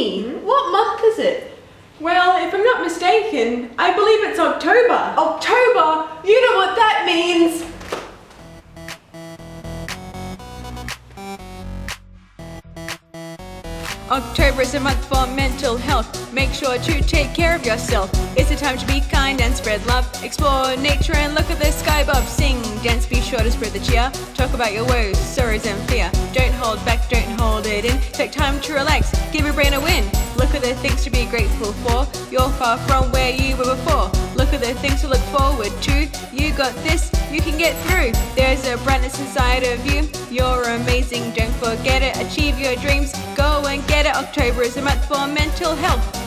me. What month is it? Well, if I'm not mistaken, I believe it's October. October? You know what that means. October is a month for mental health. Make sure to take care of yourself. It's a time to be kind and spread love. Explore nature and look at the sky above. Sing, dance, be sure to spread the cheer. Talk about your woes, sorrows, and fear. Don't hold back, in. Take time to relax, give your brain a win. Look at the things to be grateful for. You're far from where you were before. Look at the things to look forward to. You got this, you can get through. There's a brightness inside of you. You're amazing, don't forget it. Achieve your dreams, go and get it. October is a month for mental health.